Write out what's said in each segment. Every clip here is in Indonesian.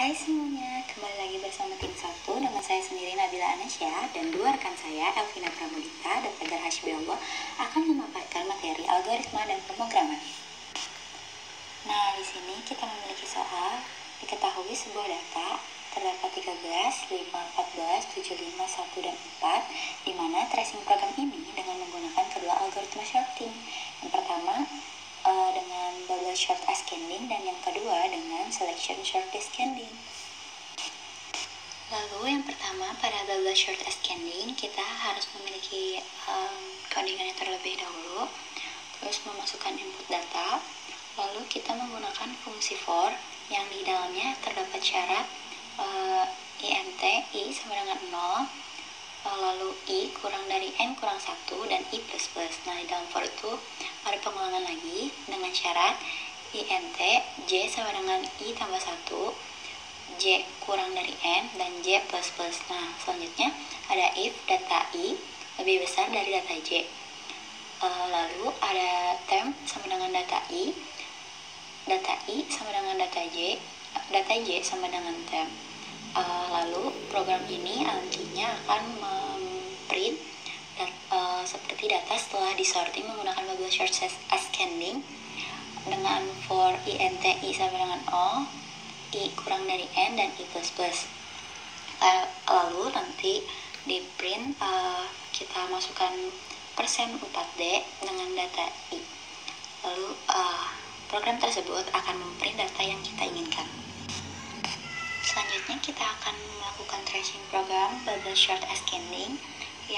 Hai semuanya, kembali lagi bersama tim satu dengan saya sendiri Nabila Anasya dan dua rekan saya Elvina Pramudita dan Fajar Allah akan memaparkan materi algoritma dan pemrograman. Nah, di sini kita memiliki soal diketahui sebuah data terdapat 13, 5, 14, 7, 5, 1, dan 4 di mana tracing program ini dengan menggunakan kedua algoritma shorting. Yang pertama, bubble short ascending dan yang kedua dengan selection short descending. Lalu yang pertama pada bubble short ascending kita harus memiliki um, codingannya terlebih dahulu, terus memasukkan input data, lalu kita menggunakan fungsi for yang di dalamnya terdapat syarat uh, int i sama dengan 0 Eh, lalu i kurang dari n kurang 1 dan i plus plus nah di dalam for itu ada pengulangan lagi dengan syarat int j sama dengan i tambah 1 j kurang dari n dan j plus plus. Nah selanjutnya ada if data i lebih besar dari data j. Uh, lalu ada term sama dengan data i data i sama dengan data j data j sama dengan term. Uh, lalu program ini nantinya akan memprint dat, uh, seperti data setelah disorting menggunakan bubble short ascending dengan for int i sama dengan o i kurang dari n dan i plus plus. Lalu nanti di print uh, kita masukkan persen 4D dengan data i. Lalu uh, program tersebut akan memprint data yang kita inginkan. Selanjutnya kita akan melakukan tracing program bubble short ascending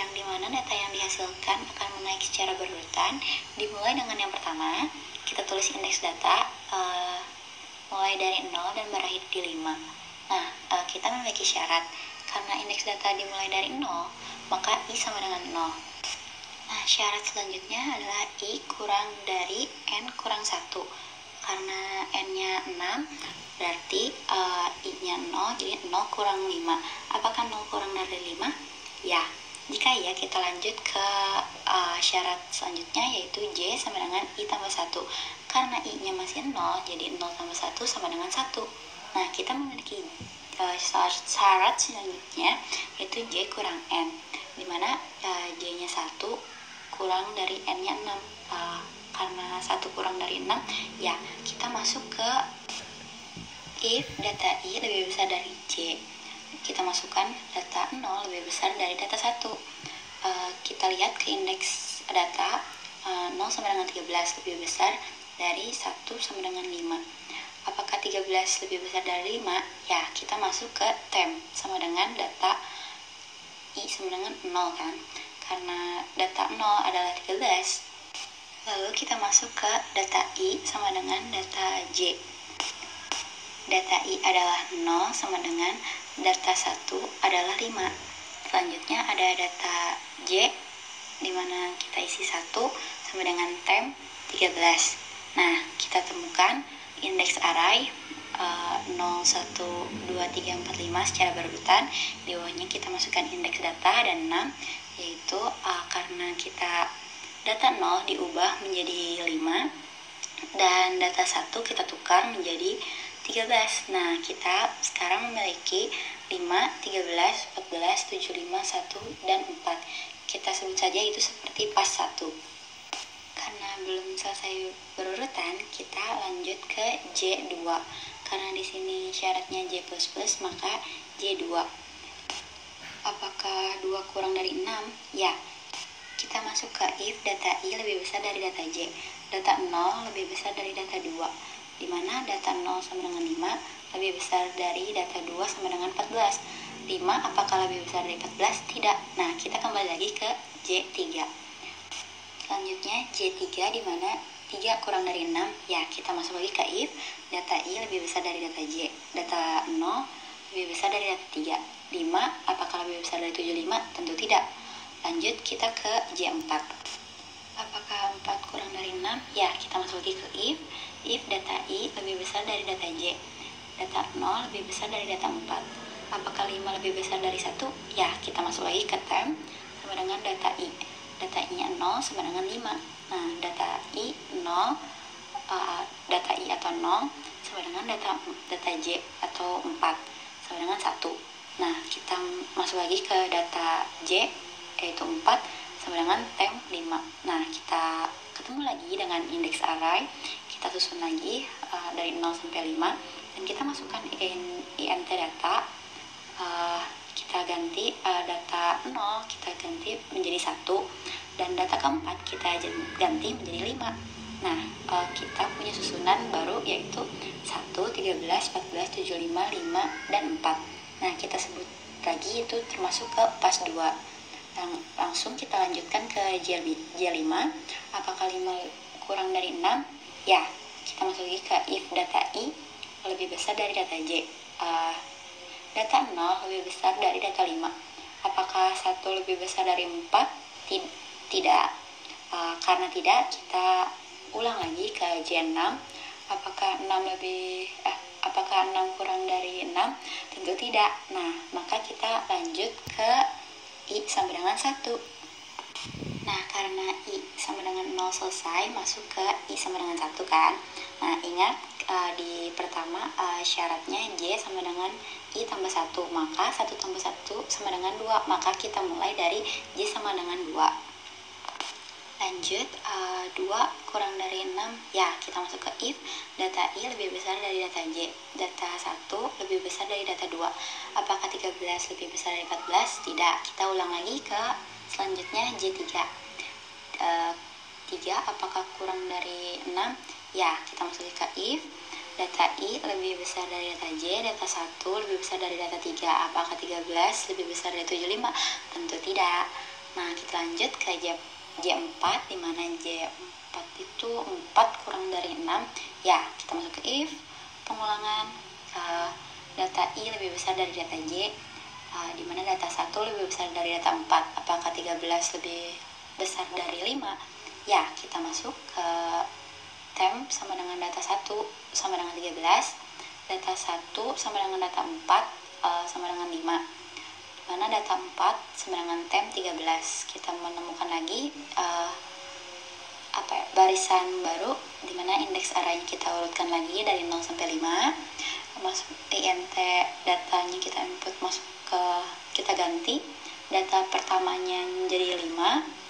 yang di mana data yang dihasilkan akan menaik secara berurutan dimulai dengan yang pertama kita tulis indeks data uh, mulai dari 0 dan berakhir di 5 nah uh, kita memiliki syarat. Karena indeks data dimulai dari 0 maka i sama dengan 0 nah syarat selanjutnya adalah i kurang dari n kurang 1 karena n nya 6 berarti uh, i-nya 0 jadi 0 kurang 5 apakah 0 kurang dari 5? ya jika ya kita lanjut ke uh, syarat selanjutnya yaitu J sama dengan I tambah 1 karena I nya masih 0 jadi 0 tambah 1 sama dengan 1 nah kita memiliki uh, syarat selanjutnya yaitu J kurang N di mana uh, J nya 1 kurang dari N nya 6 uh, karena 1 kurang dari 6 ya kita masuk ke if data i lebih besar dari j kita masukkan data 0 lebih besar dari data 1 uh, eh, kita lihat ke indeks data uh, eh, 0 sama dengan 13 lebih besar dari 1 sama dengan 5 apakah 13 lebih besar dari 5 ya kita masuk ke term sama dengan data i sama dengan 0 kan? Karena data 0 adalah 13 lalu kita masuk ke data i sama dengan data j. Data i adalah 0 sama dengan data 1 adalah 5 selanjutnya ada data j di mana kita isi 1 sama dengan tem 13 nah kita temukan indeks array uh, 0, 1, 2, 3, 4, 5 secara berurutan. Di bawahnya kita masukkan indeks data dan 6 yaitu uh, karena kita data 0 diubah menjadi 5 dan data 1 kita tukar menjadi 13. Nah, kita sekarang memiliki 5, 13, 14, 7, 5, 1, dan 4. Kita sebut saja itu seperti pas 1. Karena belum selesai berurutan, kita lanjut ke J2. Karena di sini syaratnya J++, maka J2. Apakah 2 kurang dari 6? Ya. Kita masuk ke if data i lebih besar dari data j. Data 0 lebih besar dari data 2 di mana data 0 sama dengan 5 lebih besar dari data 2 sama dengan 14 5 apakah lebih besar dari 14? tidak. Nah kita kembali lagi ke J3 selanjutnya J3 di mana 3 kurang dari 6 ya kita masuk lagi ke if. Data I lebih besar dari data J. Data 0 lebih besar dari data 3 5 apakah lebih besar dari 75? tentu tidak. Lanjut kita ke J4 apakah 4 kurang dari 6? ya kita masuk lagi ke if if data i lebih besar dari data j. Data 0 lebih besar dari data 4 apakah 5 lebih besar dari 1 ya kita masuk lagi ke term sama dengan data i. Data i nya 0 sama dengan 5 nah data i 0 uh, uh, data i atau 0 sama dengan data data j atau 4 sama dengan 1 nah kita masuk lagi ke data j yaitu 4 sama dengan temp 5 nah kita ketemu lagi dengan indeks array kita susun lagi uh, dari 0 sampai 5 dan kita masukkan int data. Uh, kita ganti uh, data 0 kita ganti menjadi 1 dan data keempat kita ganti menjadi 5 nah uh, kita punya susunan baru yaitu 1, 13, 14, 75, 5, dan 4 nah kita sebut lagi itu termasuk ke pas 2 Lang langsung kita lanjutkan ke J, J5 apakah 5 kurang dari 6 ya kita masuk lagi ke if data i lebih besar dari data j. Uh, data 0 lebih besar dari data 5 apakah satu lebih besar dari 4 tidak. Uh, karena tidak kita ulang lagi ke J6 apakah 6 lebih eh, apakah 6 kurang dari 6 tentu tidak. Nah maka kita lanjut ke I sama dengan 1 nah karena I sama dengan 0 selesai masuk ke I sama dengan 1 kan? Nah ingat uh, di pertama uh, syaratnya J sama dengan I tambah 1 maka 1 tambah 1 sama dengan 2 maka kita mulai dari J sama dengan 2 lanjut uh, 2 kurang dari 6 ya kita masuk ke if data i lebih besar dari data j. Data 1 lebih besar dari data 2 apakah 13 lebih besar dari 14 tidak. Kita ulang lagi ke selanjutnya j3 uh, 3 apakah kurang dari 6 ya kita masuk ke if data I lebih besar dari data J, data 1 lebih besar dari data 3. Apakah 13 lebih besar dari 75? Tentu tidak. Nah, kita lanjut ke J, J4, di mana J4 itu 4 kurang dari 6. Ya, kita masuk ke if, pengulangan, uh, data I lebih besar dari data J, uh, di mana data 1 lebih besar dari data 4. Apakah 13 lebih besar dari 5? Ya, kita masuk ke temp sama dengan data 1 sama dengan 13 data 1 sama dengan data 4 uh, eh, sama dengan 5 mana data 4 sama dengan temp 13 kita menemukan lagi uh, apa ya, barisan baru di mana indeks arraynya kita urutkan lagi dari 0 sampai 5 masuk int datanya kita input masuk ke kita ganti. Data pertamanya menjadi 5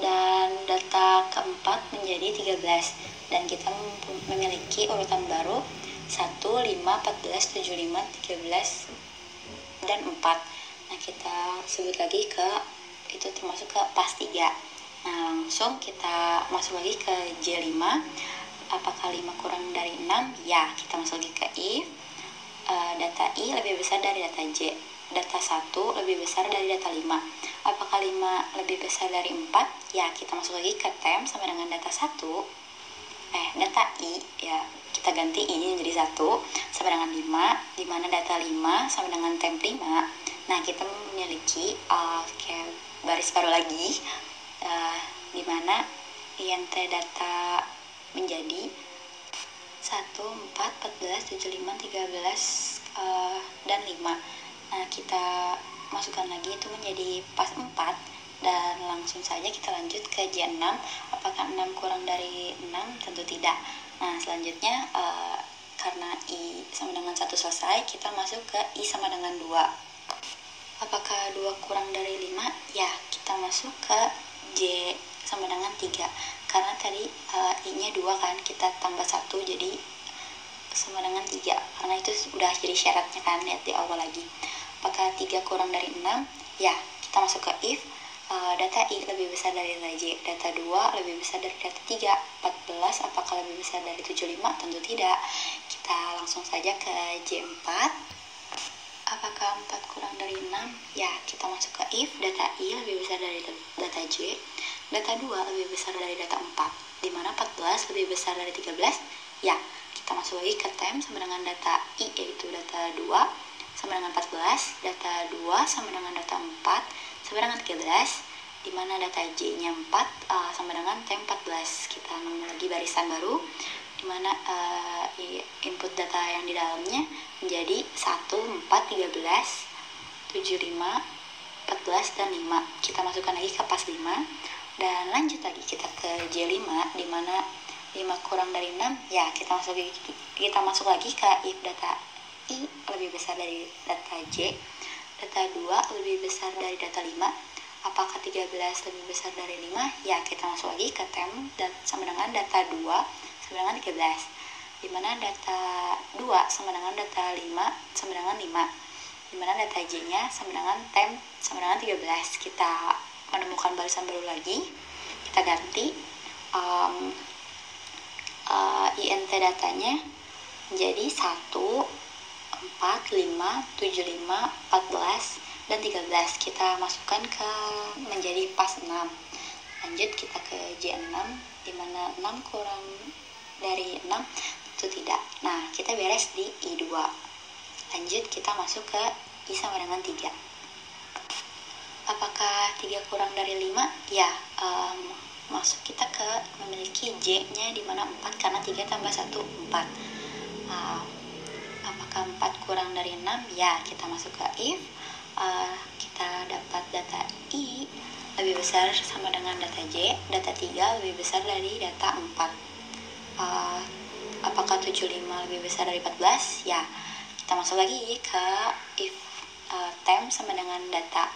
dan data keempat menjadi 13 dan kita memiliki urutan baru 1, 5, 14, 75, 13 dan 4 nah kita sebut lagi ke itu termasuk ke pas 3 nah langsung kita masuk lagi ke J5 apakah 5 kurang dari 6 ya kita masuk lagi ke if uh, data I lebih besar dari data J data 1 lebih besar dari data 5 apakah 5 lebih besar dari 4 ya kita masuk lagi ke tem sama dengan data 1 eh data i ya kita ganti i menjadi 1 sama dengan 5 di mana data 5 sama dengan temp 5 nah kita memiliki uh, kayak baris baru lagi uh, di mana int data menjadi 1, 4, 14, 75, 13, uh, dan 5 Nah, kita masukkan lagi itu menjadi pas 4 dan langsung saja kita lanjut ke J6 apakah 6 kurang dari 6 tentu tidak. Nah selanjutnya uh, karena I sama dengan 1 selesai kita masuk ke I sama dengan 2 apakah 2 kurang dari 5 ya kita masuk ke J sama dengan 3 karena tadi uh, I nya 2 kan kita tambah 1 jadi sama dengan 3 karena itu sudah jadi syaratnya kan lihat di awal lagi apakah 3 kurang dari 6 ya kita masuk ke if. Uh, data i lebih besar dari data j data 2 lebih besar dari data 3 14 apakah lebih besar dari 75 tentu tidak. Kita langsung saja ke j4 apakah 4 kurang dari 6 ya kita masuk ke if. Data i lebih besar dari data j. Data 2 lebih besar dari data 4 di mana 14 lebih besar dari 13 ya kita masuk lagi ke time sama dengan data i yaitu data 2 sama dengan 14, data 2 sama dengan data 4 sama dengan 13, di mana data J-nya 4 uh, sama dengan T14. Kita nemu lagi barisan baru, di mana uh, input data yang di dalamnya menjadi 1, 4, 13, 75, 14, dan 5. Kita masukkan lagi ke pas 5. dan lanjut lagi kita ke J5 di mana 5 kurang dari 6 ya kita masuk kita masuk lagi ke if data I lebih besar dari data J. Data 2 lebih besar dari data 5 apakah 13 lebih besar dari 5 ya kita masuk lagi ke tem dan sama dengan data 2 sama dengan 13 di mana data 2 sama dengan data 5 sama dengan 5 di mana data J nya sama dengan tem sama dengan 13 kita menemukan barisan baru lagi. Kita ganti um, uh, int datanya menjadi 1 4 5 7 5 14 dan 13 kita masukkan ke menjadi pas 6 lanjut kita ke J6 di mana 6 kurang dari 6 itu tidak. Nah kita beres di I2 lanjut kita masuk ke I sama dengan 3 apakah 3 kurang dari 5 ya um, masuk kita ke memiliki J nya di mana 4 karena 3 tambah 1 4 uh, apakah 4 kurang dari 6 ya kita masuk ke if uh, kita dapat data I lebih besar sama dengan data J data 3 lebih besar dari data 4 uh, apakah 75 lebih besar dari 14 ya kita masuk lagi ke if uh, time sama dengan data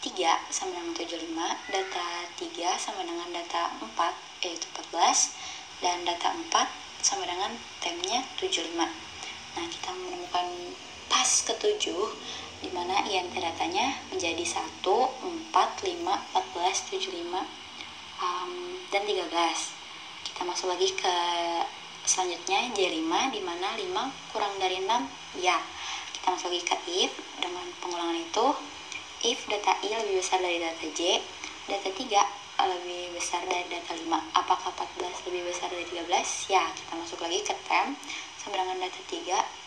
3 sama dengan 75, data 3 sama dengan data 4, yaitu 14, dan data 4 sama dengan temnya 75. Nah, kita menemukan pas ketujuh, di mana INT datanya menjadi 1, 4, 5, 14, 75, um, dan 13. Kita masuk lagi ke selanjutnya J5, di mana 5 kurang dari 6, ya. Kita masuk lagi ke if, dengan pengulangan itu, if data i lebih besar dari data j, data 3 lebih besar dari data 5. Apakah 14 lebih besar dari 13? Ya, kita masuk lagi ke tem sama dengan data 3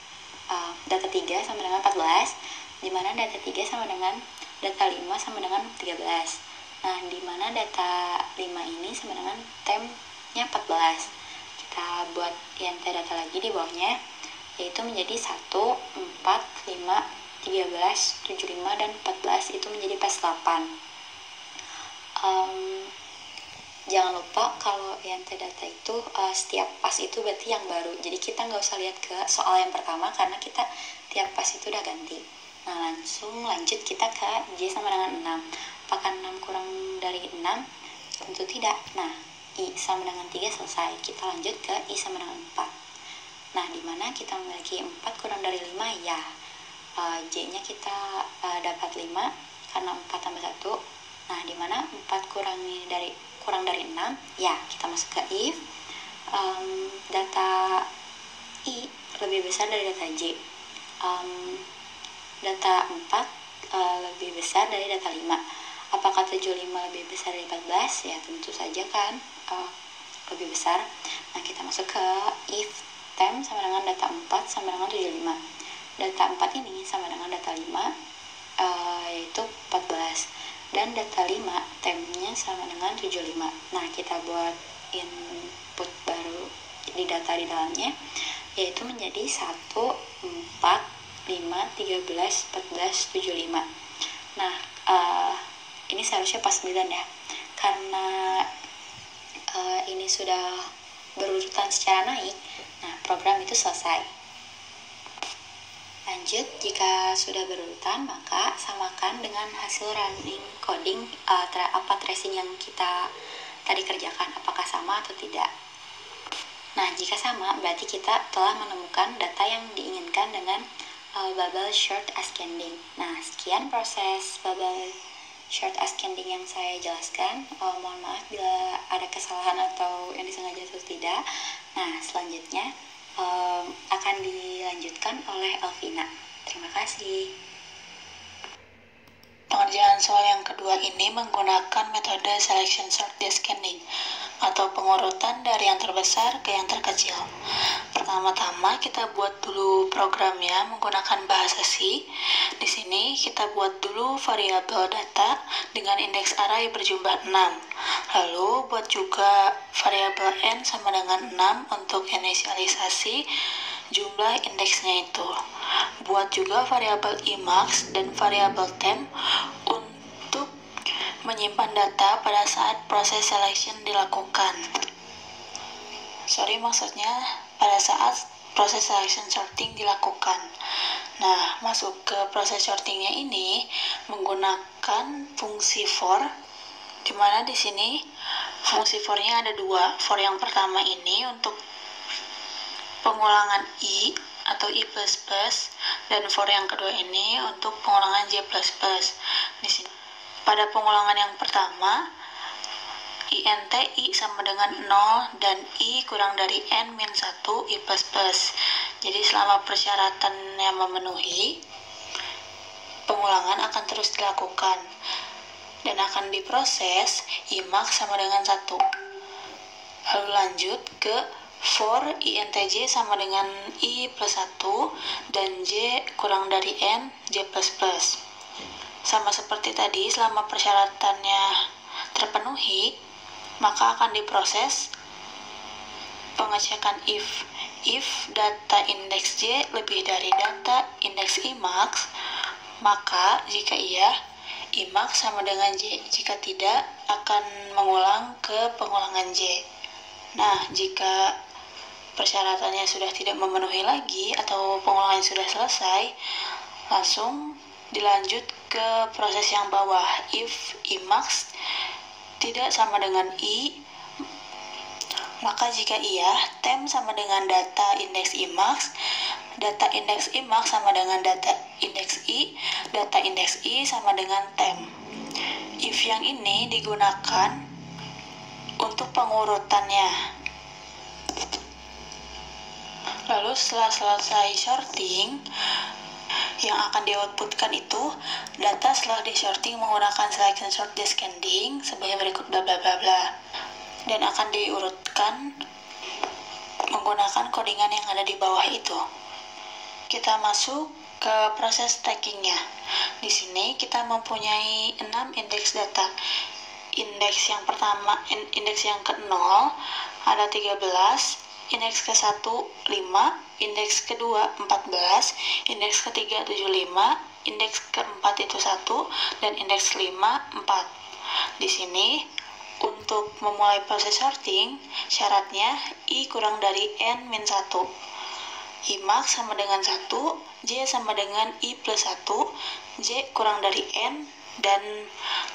uh, data 3 sama dengan 14 di mana data 3 sama dengan data 5 sama dengan 13. Nah, di mana data 5 ini sama dengan temnya 14. Kita buat yang data lagi di bawahnya yaitu menjadi 1 4 5 13, 75, dan 14 itu menjadi pas 8 um, jangan lupa kalau yang data itu uh, setiap pas itu berarti yang baru. Jadi kita nggak usah lihat ke soal yang pertama karena kita tiap pas itu udah ganti. Nah langsung lanjut kita ke J sama dengan 6 apakah 6 kurang dari 6 tentu tidak. Nah I sama dengan 3 selesai. Kita lanjut ke I sama dengan 4 nah di mana kita memiliki 4 kurang dari 5 ya uh, J-nya kita uh, dapat 5 karena 4 tambah 1 nah di mana 4 kurangi dari kurang dari 6 ya kita masuk ke if. Um, data I lebih besar dari data J. Um, data 4 uh, lebih besar dari data 5 apakah 75 lebih besar dari 14 ya tentu saja kan uh, lebih besar. Nah kita masuk ke if time sama dengan data 4 sama dengan 75 data 4 ini sama dengan data 5 uh, eh, yaitu 14 dan data 5 temnya sama dengan 75 nah kita buat input baru di data di dalamnya yaitu menjadi 1 4 5 13 14 75 nah uh, ini seharusnya pas 9 ya karena uh, ini sudah berurutan secara naik. Nah program itu selesai Lanjut, jika sudah berurutan, maka samakan dengan hasil running coding uh, tra apa tracing yang kita tadi kerjakan, apakah sama atau tidak. Nah, jika sama, berarti kita telah menemukan data yang diinginkan dengan uh, bubble short ascending. Nah, sekian proses bubble short ascending yang saya jelaskan. Uh, mohon maaf bila ada kesalahan atau yang disengaja atau tidak. Nah, selanjutnya akan dilanjutkan oleh Elvina. Terima kasih. Pengerjaan soal yang kedua ini menggunakan metode selection sort descending atau pengurutan dari yang terbesar ke yang terkecil. Pertama-tama kita buat dulu programnya menggunakan bahasa C. Di sini kita buat dulu variabel data dengan indeks array berjumlah 6. Lalu buat juga variabel n sama dengan 6 untuk inisialisasi jumlah indeksnya itu. Buat juga variabel Emax dan variabel temp untuk menyimpan data pada saat proses selection dilakukan. Sorry, maksudnya pada saat proses selection sorting dilakukan. Nah, masuk ke proses sortingnya ini menggunakan fungsi for, di mana di sini fungsi for-nya ada dua. For yang pertama ini untuk pengulangan i atau i++ dan for yang kedua ini untuk pengulangan j++. Di sini pada pengulangan yang pertama int i sama dengan 0 dan i kurang dari n min 1 i jadi selama persyaratannya memenuhi pengulangan akan terus dilakukan dan akan diproses i max sama dengan 1 lalu lanjut ke for intj sama dengan i plus 1 dan j kurang dari n j plus plus. Sama seperti tadi selama persyaratannya terpenuhi maka akan diproses pengecekan if if data indeks J lebih dari data indeks IMAX maka jika iya IMAX sama dengan J. Jika tidak akan mengulang ke pengulangan J. Nah jika persyaratannya sudah tidak memenuhi lagi atau pengulangan sudah selesai langsung dilanjut ke proses yang bawah if IMAX tidak sama dengan i, maka jika iya, tem sama dengan data indeks IMAX, data indeks IMAX sama dengan data indeks i, data indeks i sama dengan tem. If yang ini digunakan untuk pengurutannya. Lalu setelah selesai sorting, yang akan di-outputkan itu data setelah di-sorting menggunakan selection sort descending sebagai berikut bla bla bla bla dan akan diurutkan menggunakan codingan yang ada di bawah itu. Kita masuk ke proses stackingnya. Di sini kita mempunyai 6 indeks data. Indeks yang pertama, indeks yang ke-0 ada 13, indeks ke-1 5, indeks kedua 14, indeks ketiga 75, indeks keempat itu 1 dan indeks 5 4. Di sini untuk memulai proses sorting, syaratnya i kurang dari n min 1. I max sama dengan 1, J sama dengan I plus 1, J kurang dari N, dan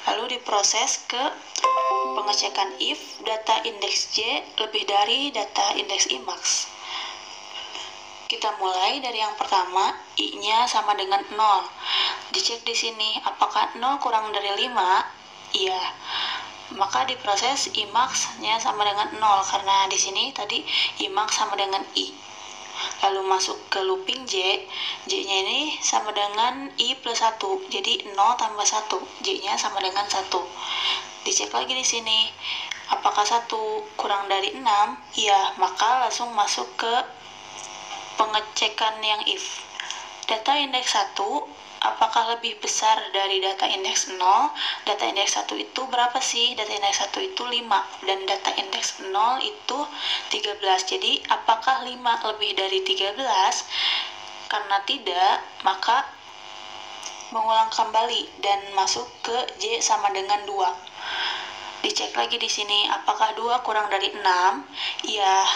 lalu diproses ke pengecekan if data indeks J lebih dari data indeks IMAX. Kita mulai dari yang pertama, I-nya sama dengan 0. Dicek di sini, apakah 0 kurang dari 5? Iya. Maka diproses IMAX-nya sama dengan 0, karena di sini tadi IMAX sama dengan I. Lalu masuk ke looping J, J-nya ini sama dengan I plus 1, jadi 0 tambah 1, J-nya sama dengan 1. Dicek lagi di sini, apakah 1 kurang dari 6? Iya, maka langsung masuk ke pengecekan yang if. Data indeks 1 apakah lebih besar dari data indeks 0? Data indeks 1 itu berapa sih? Data indeks 1 itu 5 dan data indeks 0 itu 13. Jadi apakah 5 lebih dari 13? Karena tidak, maka mengulang kembali dan masuk ke J sama dengan 2. Dicek lagi di sini apakah 2 kurang dari 6? Iya,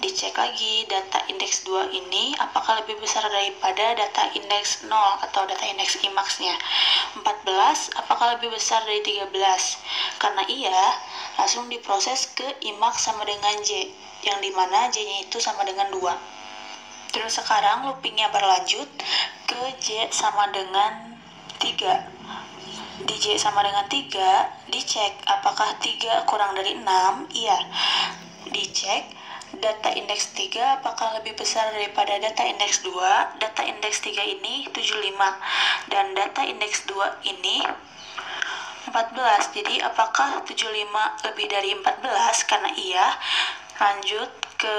dicek lagi data indeks 2 ini apakah lebih besar daripada data indeks 0 atau data indeks IMAX-nya 14 apakah lebih besar dari 13 karena iya langsung diproses ke IMAX sama dengan J yang di mana J-nya itu sama dengan 2 terus sekarang loopingnya berlanjut ke J sama dengan 3 di J sama dengan 3 dicek apakah 3 kurang dari 6 iya. Dicek data indeks 3 apakah lebih besar daripada data indeks 2 data indeks 3 ini 75 dan data indeks 2 ini 14 jadi apakah 75 lebih dari 14 karena iya lanjut ke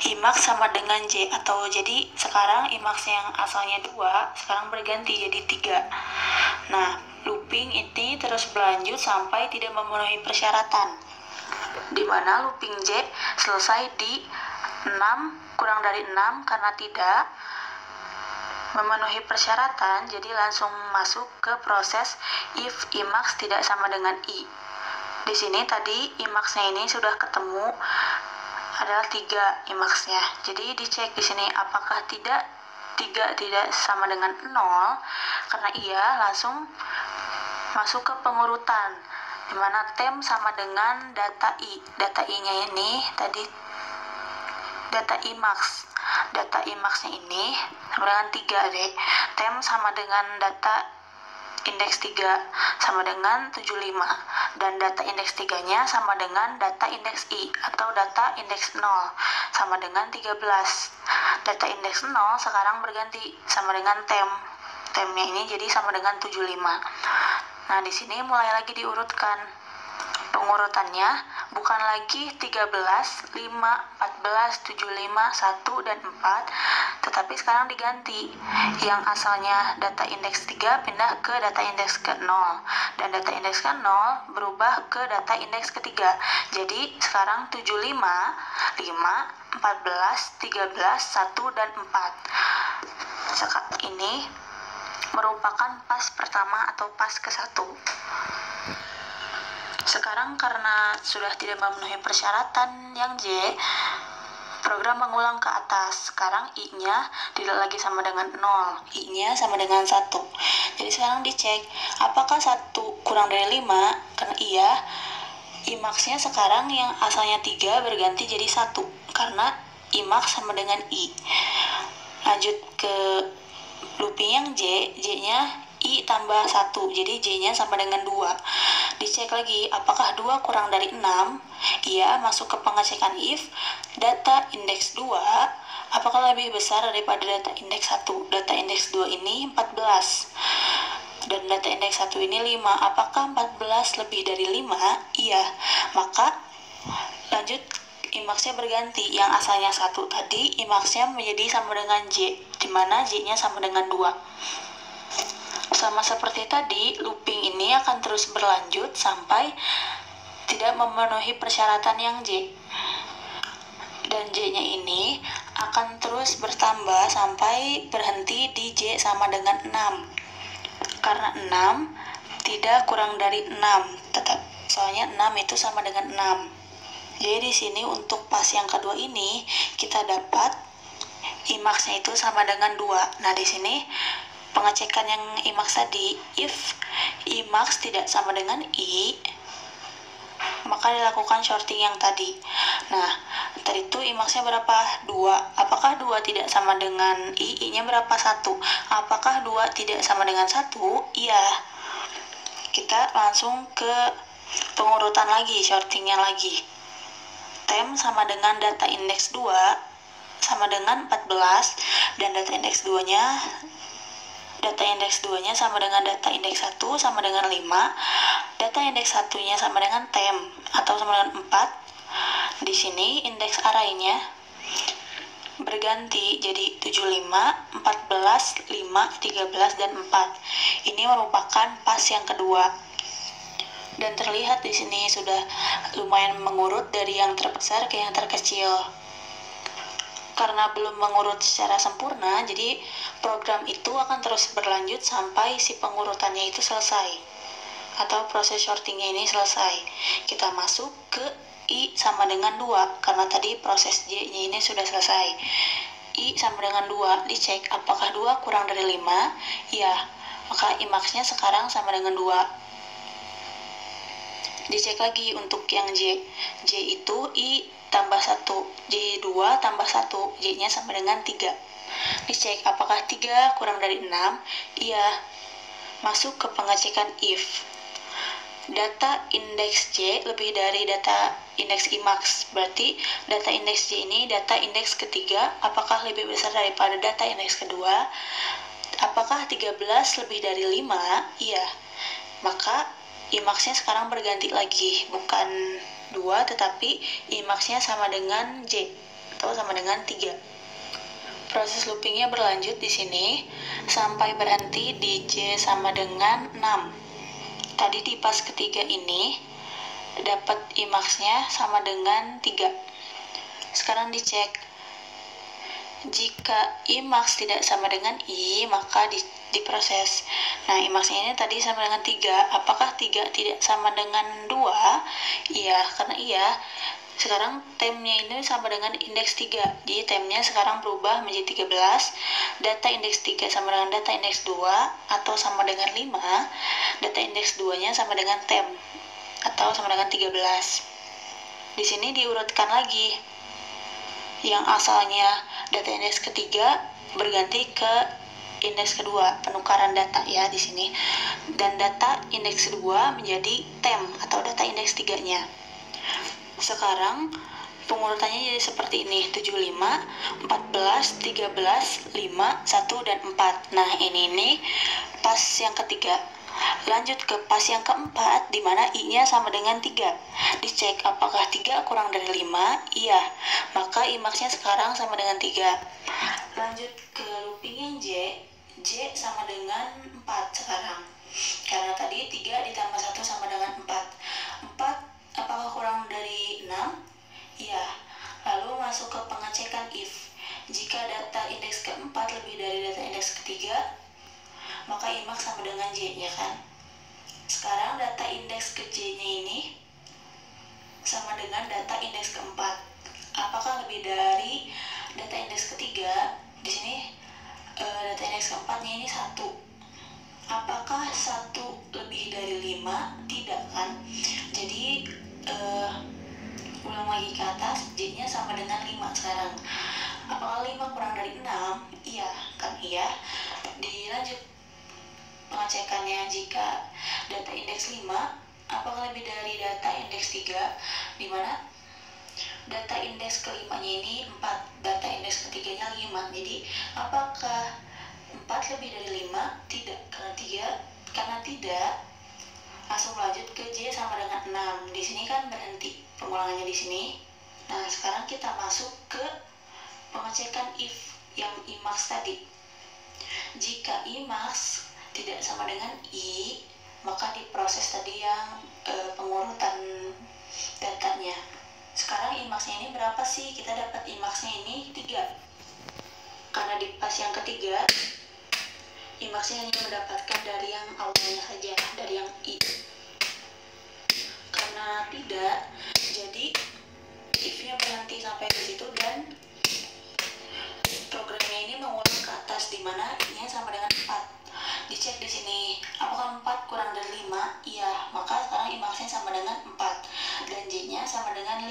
IMAX sama dengan J atau jadi sekarang IMAX yang asalnya 2 sekarang berganti jadi 3 nah looping ini terus berlanjut sampai tidak memenuhi persyaratan di mana looping J selesai di 6 kurang dari 6 karena tidak memenuhi persyaratan, jadi langsung masuk ke proses if IMAX tidak sama dengan I. Di sini tadi IMAX-nya ini sudah ketemu adalah tiga IMAX-nya. Jadi dicek di sini apakah tidak tiga tidak sama dengan nol karena iya langsung masuk ke pengurutan di mana tem sama dengan data i. Data i nya ini tadi data IMAX. Data IMAX-nya ini sama dengan 3 deh tem sama dengan data indeks 3 sama dengan 75 dan data indeks 3 nya sama dengan data indeks I atau data indeks 0 sama dengan 13 data indeks 0 sekarang berganti sama dengan tem. Temnya ini jadi sama dengan 75 nah di sini mulai lagi diurutkan Pengurutannya bukan lagi 13, 5, 14, 75, 1, dan 4, tetapi sekarang diganti. Yang asalnya data indeks 3 pindah ke data indeks ke 0, dan data indeks ke 0 berubah ke data indeks ketiga. Jadi sekarang 75, 5, 14, 13, 1, dan 4. Ini merupakan pas pertama atau pas ke satu. Sekarang karena sudah tidak memenuhi persyaratan yang J, program mengulang ke atas. Sekarang I-nya tidak lagi sama dengan 0, I-nya sama dengan 1. Jadi sekarang dicek, apakah 1 kurang dari 5? Karena iya, IMAX-nya sekarang yang asalnya 3 berganti jadi 1. Karena IMAX sama dengan I. Lanjut ke looping yang J, J-nya I tambah 1, jadi J-nya sama dengan 2 dicek lagi apakah 2 kurang dari 6 iya masuk ke pengecekan if data indeks 2 apakah lebih besar daripada data indeks 1 data indeks 2 ini 14 dan data indeks 1 ini 5 apakah 14 lebih dari 5 iya maka lanjut IMAX-nya berganti. Yang asalnya 1 tadi IMAX-nya menjadi sama dengan J di mana J-nya sama dengan 2 sama seperti tadi, looping ini akan terus berlanjut sampai tidak memenuhi persyaratan yang J. Dan J-nya ini akan terus bertambah sampai berhenti di J sama dengan 6. Karena 6 tidak kurang dari 6, tetap soalnya 6 itu sama dengan 6. Jadi di sini untuk pas yang kedua ini kita dapat IMAX-nya itu sama dengan 2. Nah, di sini pengecekan yang IMAX tadi if IMAX tidak sama dengan I maka dilakukan shorting yang tadi nah tadi itu IMAX-nya berapa? 2 apakah 2 tidak sama dengan I? I nya berapa? 1 apakah 2 tidak sama dengan 1? iya kita langsung ke pengurutan lagi shortingnya lagi tem sama dengan data indeks 2 sama dengan 14 dan data indeks 2 nya data indeks 2 nya sama dengan data indeks 1 sama dengan 5 data indeks 1 nya sama dengan tem atau sama dengan 4 di sini indeks arraynya berganti jadi 75, 14, 5, 13, dan 4 ini merupakan pas yang kedua. Dan terlihat di sini sudah lumayan mengurut dari yang terbesar ke yang terkecil karena belum mengurut secara sempurna, jadi program itu akan terus berlanjut sampai si pengurutannya itu selesai atau proses sortingnya ini selesai. Kita masuk ke I sama dengan 2 karena tadi proses J-nya ini sudah selesai. I sama dengan 2, dicek apakah 2 kurang dari 5? Ya, maka IMAX-nya sekarang sama dengan 2. Dicek lagi untuk yang J. J itu I tambah 1 J2 tambah 1 J nya sama dengan 3 dicek apakah 3 kurang dari 6 iya. Masuk ke pengecekan if. Data indeks J lebih dari data indeks IMAX. Berarti data indeks J ini data indeks ketiga apakah lebih besar daripada data indeks kedua? Apakah 13 lebih dari 5 iya. Maka IMAX nya sekarang berganti lagi bukan 2 tetapi IMAX-nya sama dengan J atau sama dengan 3. Proses loopingnya berlanjut di sini sampai berhenti di J sama dengan 6. Tadi di pas ketiga ini dapat IMAX-nya sama dengan 3. Sekarang dicek jika IMAX tidak sama dengan I, maka di, diproses. Nah, IMAX ini tadi sama dengan 3. Apakah 3 tidak sama dengan 2? Iya, karena iya. Sekarang temnya ini sama dengan indeks 3. Jadi temnya sekarang berubah menjadi 13. Data indeks 3 sama dengan data indeks 2 atau sama dengan 5. Data indeks 2-nya sama dengan tem atau sama dengan 13. Di sini diurutkan lagi yang asalnya data indeks ketiga berganti ke indeks kedua penukaran data ya di sini. Dan data indeks kedua menjadi tem atau data indeks tiganya. Sekarang pengurutannya jadi seperti ini 75 14 13 5 1 dan 4 nah ini nih pas yang ketiga Lanjut ke pas yang keempat, di mana I-nya sama dengan 3. Dicek apakah 3 kurang dari 5? Iya, maka I-max-nya sekarang sama dengan 3. Lanjut ke looping yang J, J sama dengan 4 sekarang. Karena tadi 3 ditambah 1 sama dengan 4. 4 apakah kurang dari 6? Iya. Lalu masuk ke pengecekan if. Jika data indeks keempat lebih dari data indeks ketiga, maka IMAX sama dengan J ya kan. Sekarang data indeks ke J nya ini sama dengan data indeks keempat. Apakah lebih dari data indeks ketiga? Di sini e, data indeks keempatnya ini satu. Apakah satu lebih dari lima? Tidak kan? Jadi e, ulang lagi ke atas J nya sama dengan 5 sekarang. Apakah 5 kurang dari 6 iya kan iya. Dilanjut pengecekannya. Jika data indeks 5 apakah lebih dari data indeks 3 di mana? Data indeks kelimanya ini 4 data indeks ketiganya 5 jadi apakah 4 lebih dari 5 tidak. Karena 3 karena tidak langsung lanjut ke J sama dengan 6 di sini kan berhenti pengulangannya di sini. Nah sekarang kita masuk ke pengecekan if yang IMAX tadi. Jika IMAX tidak sama dengan i maka diproses tadi yang e, pengurutan datanya. Sekarang imaxnya ini berapa sih? Kita dapat imaxnya ini tiga. Karena di pas yang ketiga imaxnya hanya mendapatkan dari yang awalnya saja dari yang i. Karena tidak jadi if-nya berhenti sampai di situ dan programnya ini mengulang ke atas di mana i-nya sama dengan 4 dicek di sini. Apakah 4 kurang dari 5 iya maka sekarang imaxnya sama dengan 4 dan J nya sama dengan 5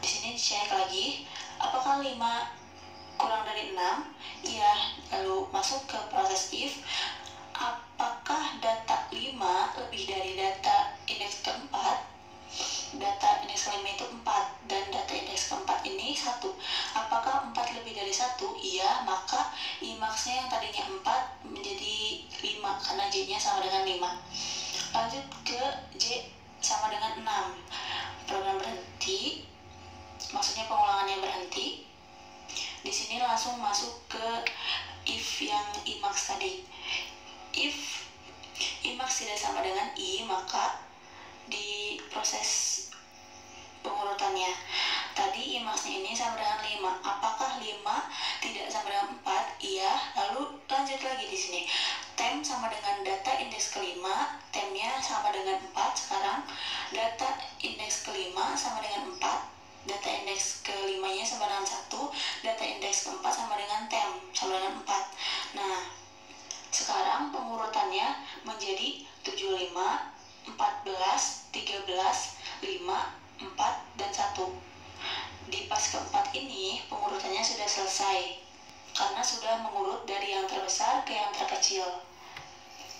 di sini dicek lagi apakah 5 kurang dari 6 iya lalu masuk ke proses if. Apakah data 5 lebih dari data indeks keempat data indeks kelima itu 4 dan data indeks keempat ini satu. Apakah 4 lebih dari satu? Iya maka imaxnya yang tadinya 4 menjadi 5 karena J nya sama dengan 5 lanjut ke J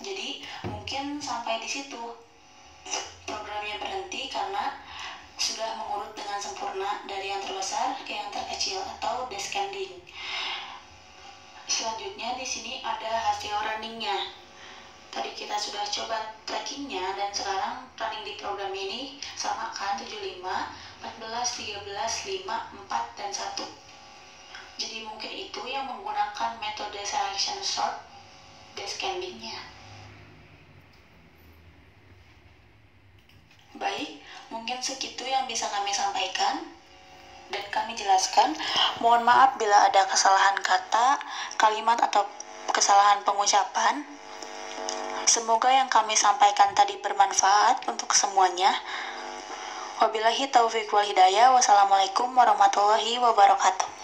Jadi, mungkin sampai di situ. Programnya berhenti karena sudah mengurut dengan sempurna dari yang terbesar ke yang terkecil atau descending. Selanjutnya di sini ada hasil runningnya. Tadi kita sudah coba trackingnya dan sekarang running di program ini sama kan 75 14 13 5 4 dan 1 jadi mungkin itu yang menggunakan metode selection sort descendingnya baik mungkin segitu yang bisa kami sampaikan dan kami jelaskan. Mohon maaf bila ada kesalahan kata, kalimat atau kesalahan pengucapan. Semoga yang kami sampaikan tadi bermanfaat untuk semuanya. Wabillahi taufiq wal hidayah. Wassalamualaikum warahmatullahi wabarakatuh.